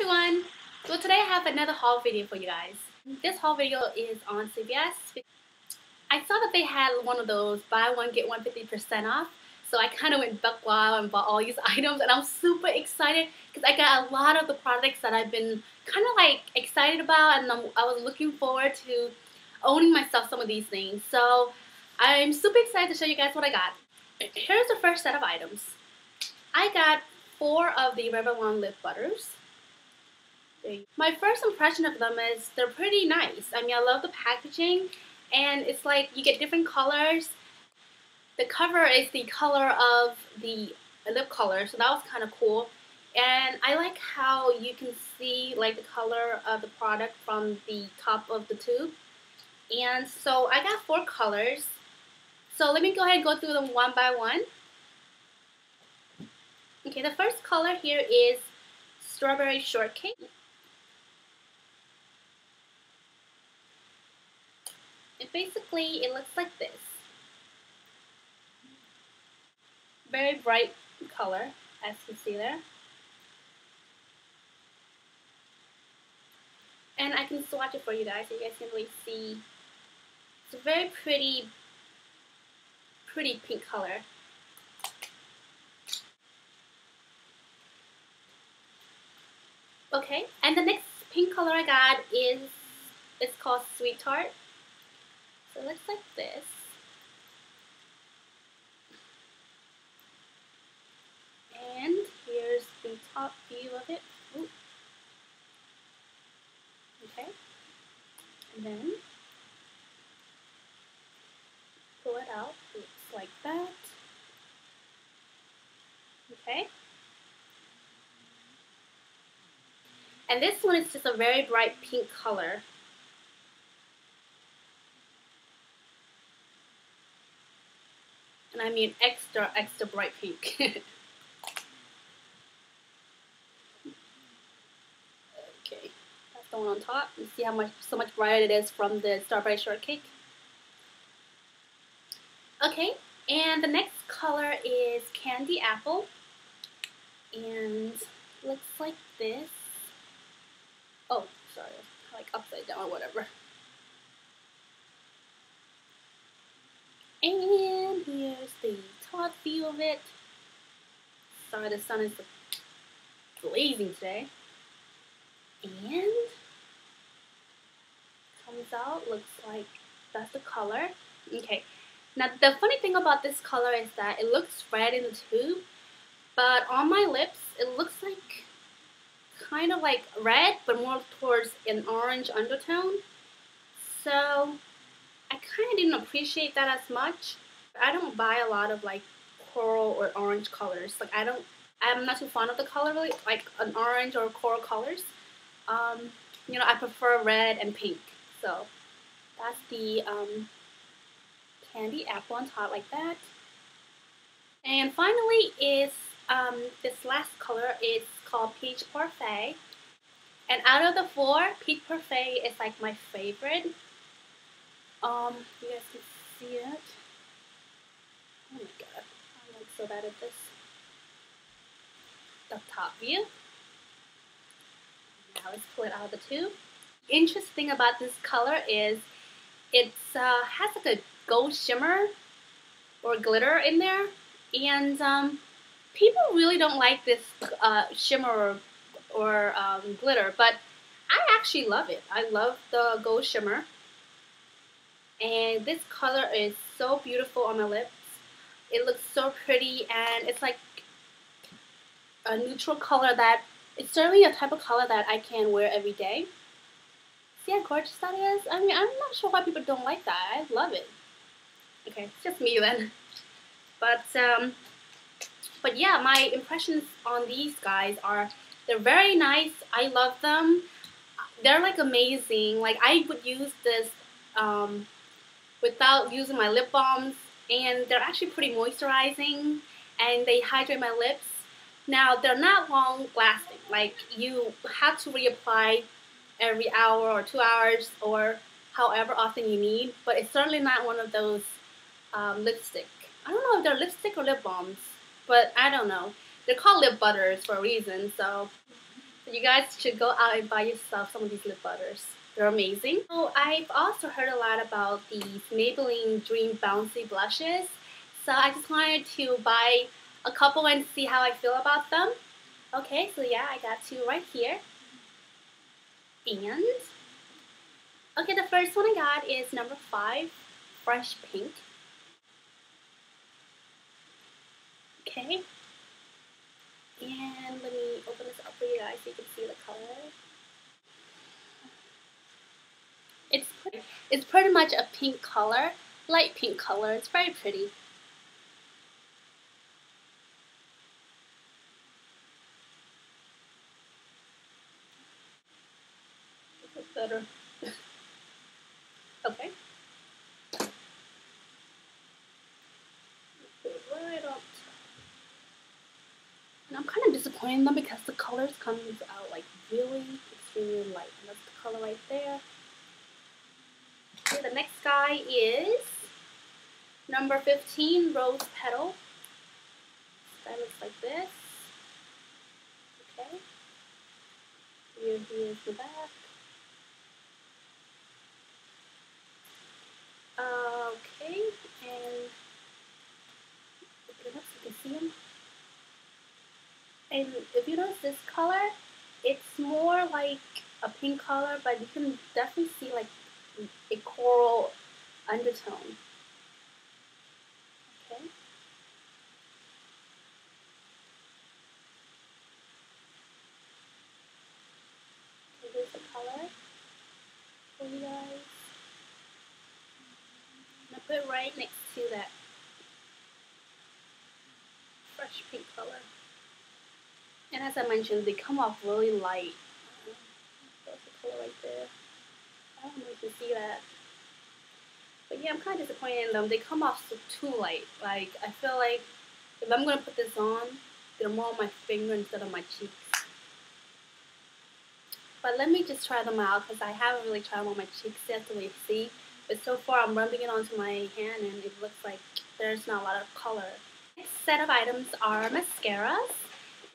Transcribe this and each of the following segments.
everyone! So today I have another haul video for you guys. This haul video is on CVS. I saw that they had one of those buy one get one 50% off. So I kind of went buck wild and bought all these items and I'm super excited because I got a lot of the products that I've been kind of like excited about and I'm, I was looking forward to owning myself some of these things. So I'm super excited to show you guys what I got. Here's the first set of items. I got four of the Revlon lip butters. My first impression of them is they're pretty nice. I mean, I love the packaging and it's like you get different colors. The cover is the color of the lip color, so that was kind of cool. And I like how you can see like the color of the product from the top of the tube. And so I got four colors. So let me go ahead and go through them one by one. Okay, the first color here is strawberry shortcake. And basically, it looks like this. Very bright color, as you see there. And I can swatch it for you guys so you guys can really see. It's a very pretty, pretty pink color. Okay, and the next pink color I got is, it's called Sweet Tart. It looks like this. And here's the top view of it. Ooh. Okay. And then pull it out. Looks like that. Okay. And this one is just a very bright pink color. And I mean extra, extra bright pink. okay, that's the one on top. You see how much, so much brighter it is from the strawberry shortcake. Okay, and the next color is candy apple. And looks like this. Oh, sorry, like upside down or whatever. And here's the top view of it. Sorry, the sun is blazing today. And comes out, looks like that's the color. Okay, now the funny thing about this color is that it looks red in the tube, but on my lips, it looks like kind of like red, but more towards an orange undertone. So I kind of didn't appreciate that as much. I don't buy a lot of like coral or orange colors. Like I don't, I'm not too fond of the color really, like an orange or coral colors. Um, you know, I prefer red and pink. So that's the um, candy apple on top like that. And finally is um, this last color is called Peach Parfait. And out of the four, Peach Parfait is like my favorite. Um, you guys can see it. Oh my god, I'm like so bad at this. The top view. Now let's pull it out of the tube. Interesting about this color is it uh, has like a gold shimmer or glitter in there. And um, people really don't like this uh, shimmer or, or um, glitter, but I actually love it. I love the gold shimmer. And this color is so beautiful on my lips. It looks so pretty and it's like a neutral color that it's certainly a type of color that I can wear every day. See how gorgeous that is? I mean, I'm not sure why people don't like that. I love it. Okay, it's just me then. But, um, but yeah, my impressions on these guys are they're very nice. I love them. They're like amazing. Like I would use this um, without using my lip balms and they're actually pretty moisturizing and they hydrate my lips. Now they're not long lasting, like you have to reapply every hour or two hours or however often you need, but it's certainly not one of those um, lipstick. I don't know if they're lipstick or lip balms, but I don't know. They're called lip butters for a reason, so You guys should go out and buy yourself some of these lip butters. They're amazing. So I've also heard a lot about these Maybelline Dream Bouncy blushes. So I just wanted to buy a couple and see how I feel about them. Okay, so yeah, I got two right here. And, okay, the first one I got is number five, Fresh Pink. Okay. And let me open this up for you guys so you can see the color. It's pretty, much a pink color, light pink color. It's very pretty. better. okay. Right up. And I'm kind of disappointed in them because the colors comes out like really extremely light. And that's the color right there. The next guy is number 15, Rose Petal. Guy looks like this. Okay. Here, here's the back. Okay, and open up you can see them. And if you notice this color, it's more like a pink color, but you can definitely see like a coral undertone. Okay. Okay, here's the color for you guys put it right next to that fresh pink color. And as I mentioned, they come off really light. That's the color right there. I don't know if you see that. But yeah, I'm kind of disappointed in them. They come off so too light. Like, I feel like if I'm going to put this on, they're more on my finger instead of my cheeks. But let me just try them out because I haven't really tried them on my cheeks yet to really see. But so far I'm rubbing it onto my hand and it looks like there's not a lot of color. Next set of items are mascaras.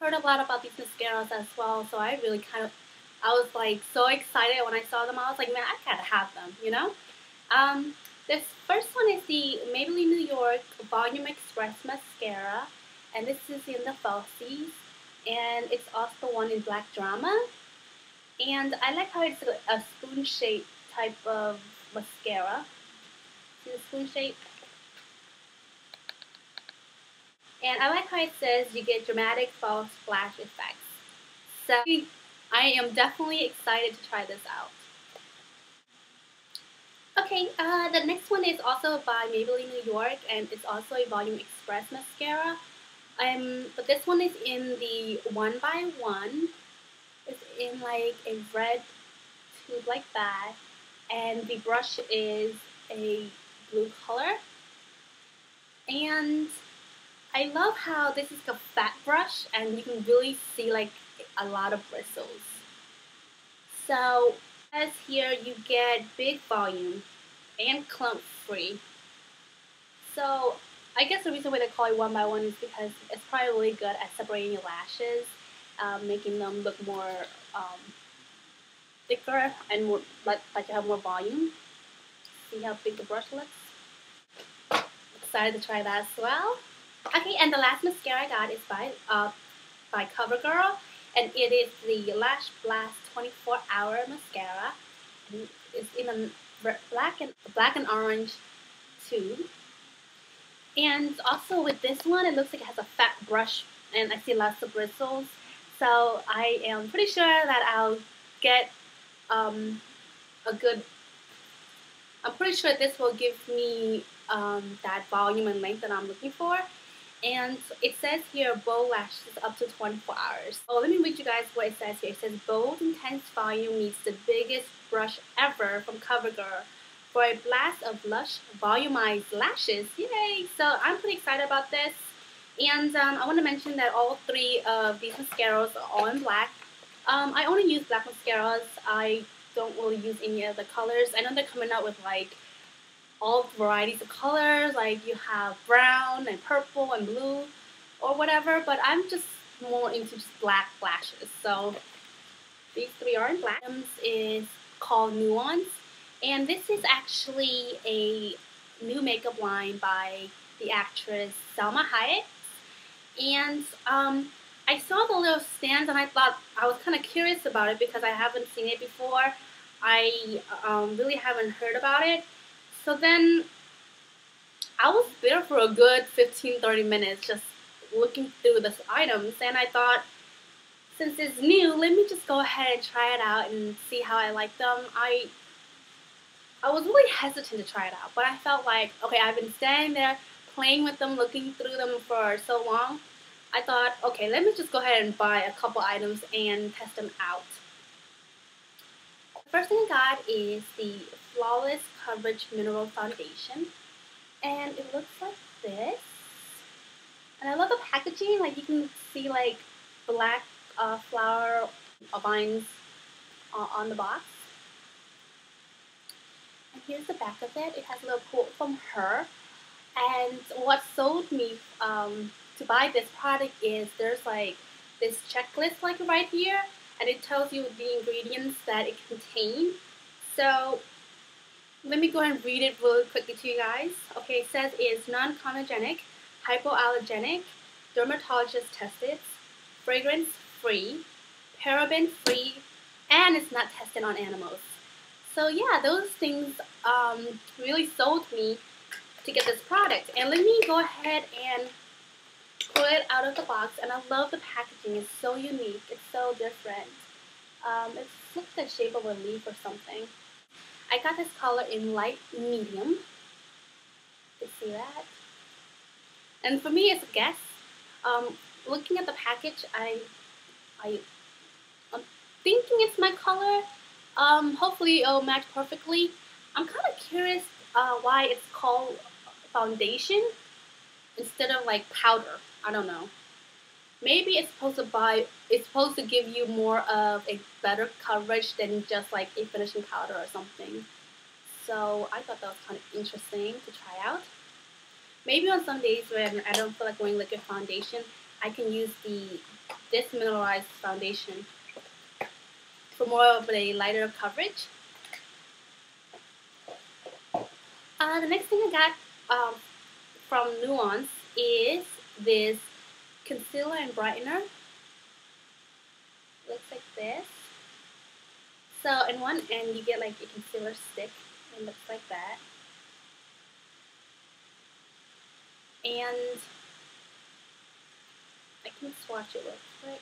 Heard a lot about these mascaras as well, so I really kind of, I was like so excited when I saw them. I was like, man, I gotta have them, you know? Um, this first one is the Maybelline New York Volum'Express Mascara, and this is in the falsies, and it's also one in Black Drama. And I like how it's a spoon shape type of mascara. See the spoon shape? And I like how it says you get dramatic false splash effects. So I am definitely excited to try this out. Okay, uh, the next one is also by Maybelline New York and it's also a Volum'Express mascara. Um, but this one is in the one by one. It's in like a red tube like that and the brush is a blue color. And I love how this is a fat brush and you can really see like a lot of bristles. So as here you get big volume and clump free. So I guess the reason why they call it one by one is because it's probably really good at separating your lashes, um, making them look more um, thicker and more like, like you have more volume. See how big the brush looks? Excited to try that as well. Okay, and the last mascara I got is by uh by CoverGirl, and it is the Lash Blast 24 Hour Mascara. It's in a black and black and orange tube. And also with this one, it looks like it has a fat brush, and I see lots of bristles. So I am pretty sure that I'll get um, a good, I'm pretty sure this will give me um, that volume and length that I'm looking for. And it says here bold lashes up to 24 hours. Oh, let me read you guys what it says here. It says bold, intense volume meets the biggest brush ever from CoverGirl for a blast of lush, volumized lashes. Yay! So I'm pretty excited about this. And um, I want to mention that all three of these mascaras are all in black. Um, I only use black mascaras. I don't really use any other colors. I know they're coming out with like all varieties of colors, like you have brown and purple and blue or whatever, but I'm just more into just black lashes. So These three are in black. is called Nuance. And this is actually a new makeup line by the actress Salma Hayek. And um, I saw the little stands and I thought I was kind of curious about it because I haven't seen it before. I um, really haven't heard about it. So then I was there for a good 15-30 minutes just looking through the items and I thought since it's new, let me just go ahead and try it out and see how I like them. I I was really hesitant to try it out, but I felt like, okay, I've been standing there playing with them, looking through them for so long. I thought, okay, let me just go ahead and buy a couple items and test them out. The first thing I got is the Flawless Coverage Mineral Foundation. And it looks like this. And I love the packaging, like you can see like black uh, flower vines uh, on the box. And here's the back of it. It has a little quote from her. And what sold me um, to buy this product is there's like this checklist like right here and it tells you the ingredients that it contains. So let me go ahead and read it really quickly to you guys. Okay, it says it's non-comedogenic, hypoallergenic, dermatologist tested, fragrance free, paraben free, and it's not tested on animals. So yeah, those things um, really sold me to get this product. And let me go ahead and pull it out of the box. And I love the packaging. It's so unique. It's so different. Um, it's like the shape of a leaf or something. I got this color in light medium. You see that? And for me, it's a guess. Um, looking at the package, I I, I'm thinking it's my color. Um, hopefully it'll match perfectly. I'm kind of curious uh, why it's called foundation instead of like powder. I don't know. Maybe it's supposed to buy. It's supposed to give you more of a better coverage than just like a finishing powder or something. So I thought that was kind of interesting to try out. Maybe on some days when I don't feel like wearing liquid foundation, I can use the this mineralized foundation for more of a lighter coverage. Uh, the next thing I got um, from Nuance is this concealer and brightener. Looks like this. So in one end you get like a concealer stick. It looks like that. And I can swatch it real quick.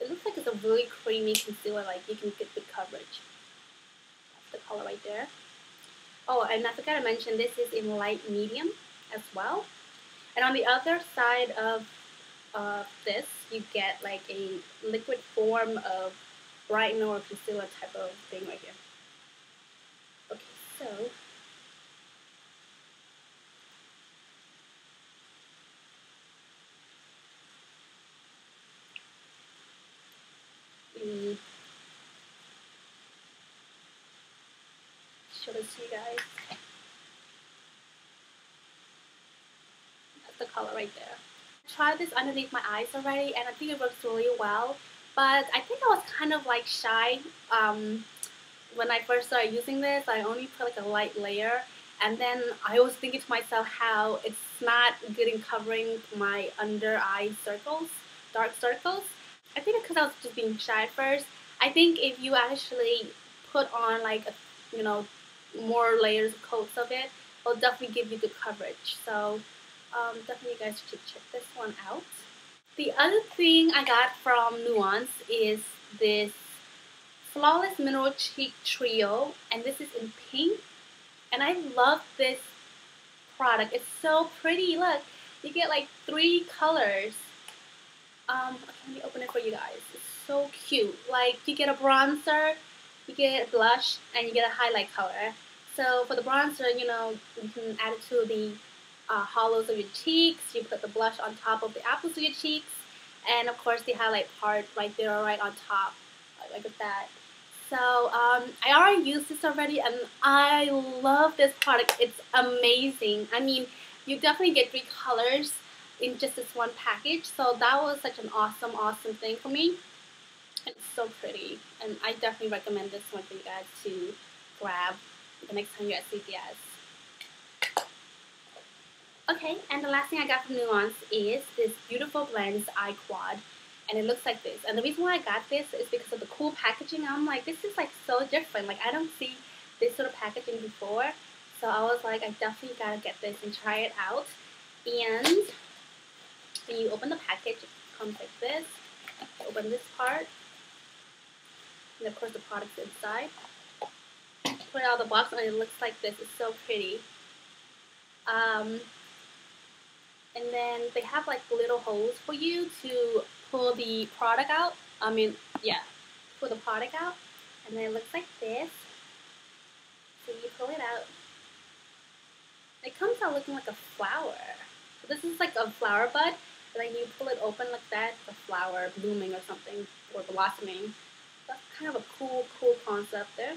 It looks like it's a really creamy concealer, like you can get the coverage. That's the color right there. Oh, and I forgot to mention, this is in light medium as well. And on the other side of uh, this, you get like a liquid form of brightener or concealer type of thing right here. Okay, so show this to you guys. That's the color right there. I tried this underneath my eyes already and I think it works really well. But I think I was kind of like shy um, when I first started using this. I only put like a light layer and then I was thinking to myself how it's not good in covering my under eye circles, dark circles. I think because I was just being shy at first. I think if you actually put on like a, you know more layers of coats of it, it'll definitely give you good coverage. So um, definitely you guys should check this one out. The other thing I got from Nuance is this Flawless Mineral Cheek Trio, and this is in pink. And I love this product. It's so pretty. Look, you get like three colors um, let me open it for you guys. It's so cute. Like, you get a bronzer, you get a blush, and you get a highlight color. So for the bronzer, you know, you can add it to the uh, hollows of your cheeks. You put the blush on top of the apples of your cheeks. And of course, the highlight part right there, right on top, like that. So um, I already used this already, and I love this product. It's amazing. I mean, you definitely get three colors in just this one package. So that was such an awesome, awesome thing for me. It's so pretty. And I definitely recommend this one for you guys to grab the next time you're at CVS. Okay, and the last thing I got from Nuance is this beautiful blends eye quad. And it looks like this. And the reason why I got this is because of the cool packaging. I'm like, this is like so different. Like I don't see this sort of packaging before. So I was like, I definitely gotta get this and try it out. And when you open the package, it comes like this. Open this part. And of course the product's inside. Put it out of the box and it looks like this. It's so pretty. Um, and then they have like little holes for you to pull the product out. I mean, yeah, pull the product out. And then it looks like this. So you pull it out. It comes out looking like a flower. So this is like a flower bud. Then you pull it open like that, the flower blooming or something, or blossoming. That's kind of a cool, cool concept there.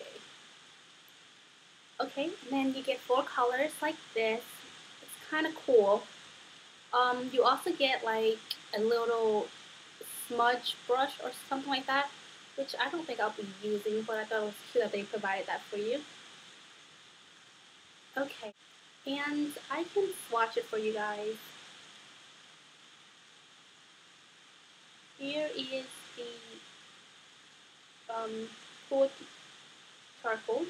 Okay. Okay, and then you get four colors like this kind of cool. Um, you also get like a little smudge brush or something like that, which I don't think I'll be using, but I thought it was cute that they provided that for you. Okay, and I can swatch it for you guys. Here is the um, Food Charcoal.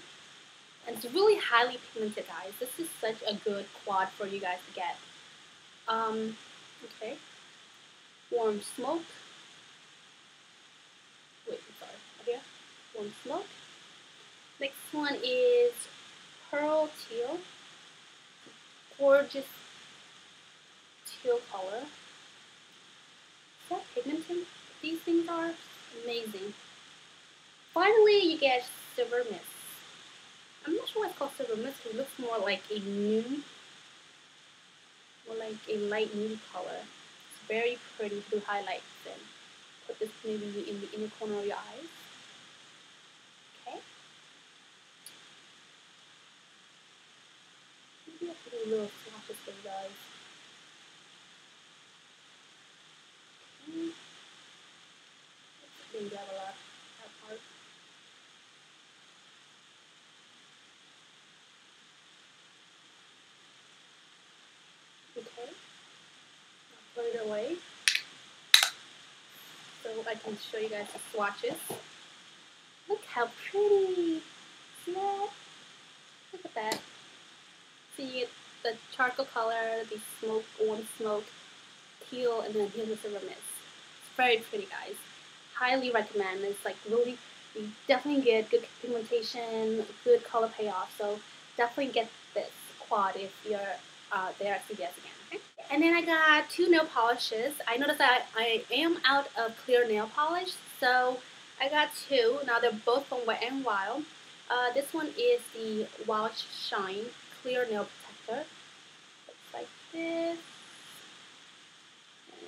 And it's really highly pigmented, guys. This is such a good quad for you guys to get. Um, okay. Warm smoke. Wait, I'm sorry. Over here. Warm smoke. Next one is pearl teal. Gorgeous teal color. Is that pigmented? These things are amazing. Finally, you get silver mist. Sure it's called silver mist. It looks more like a nude, more like a light nude color. It's very pretty to highlight then. Put this maybe in the inner corner of your eyes. Okay. Maybe I should do a little swatches for you guys. Okay. Let's grab a lot. Okay. I'll put it away so I can show you guys the swatches. Look how pretty! See that? Look at that. See the charcoal color, the smoke, warm smoke, teal, and then here's the silver mist. It's very pretty, guys. Highly recommend. It's like really, you definitely get good pigmentation, good color payoff. So definitely get this quad if you're uh, there at CVS again. And then I got two nail polishes. I noticed that I am out of clear nail polish, so I got two. Now they're both from Wet n Wild. Uh, this one is the Wild Shine Clear Nail Protector. Looks like this.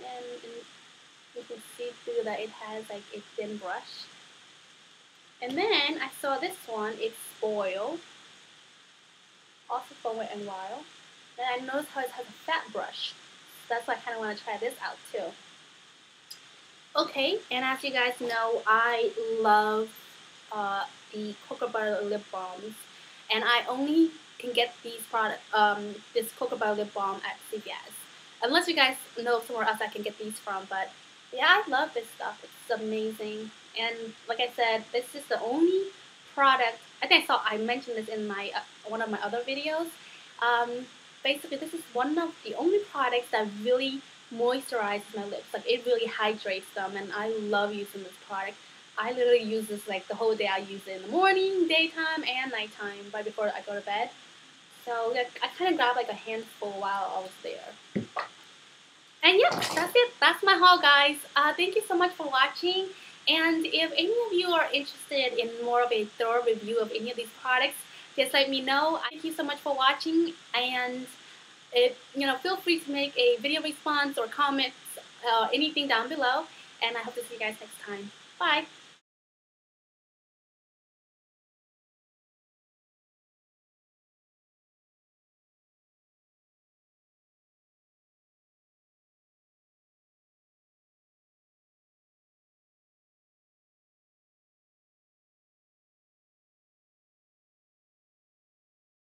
And you can see through that it has like a thin brush. And then I saw this one, it's Spoil, also from Wet n Wild. And I noticed how it has a fat brush. That's why I kind of want to try this out too. Okay, and as you guys know, I love uh, the Cocoa Butter Lip Balms. And I only can get these product, um, this Cocoa Butter Lip Balm at CVS. Unless you guys know somewhere else I can get these from. But yeah, I love this stuff. It's amazing. And like I said, this is the only product, I think I saw, I mentioned this in my uh, one of my other videos. Um, basically this is one of the only products that really moisturizes my lips. Like it really hydrates them and I love using this product. I literally use this like the whole day. I use it in the morning, daytime, and nighttime right before I go to bed. So I kind of grabbed like a handful while I was there. And yeah, that's it. That's my haul, guys. Uh, thank you so much for watching. And if any of you are interested in more of a thorough review of any of these products, just let me know. Thank you so much for watching and if, you know, feel free to make a video response or comments, uh, anything down below. And I hope to see you guys next time. Bye.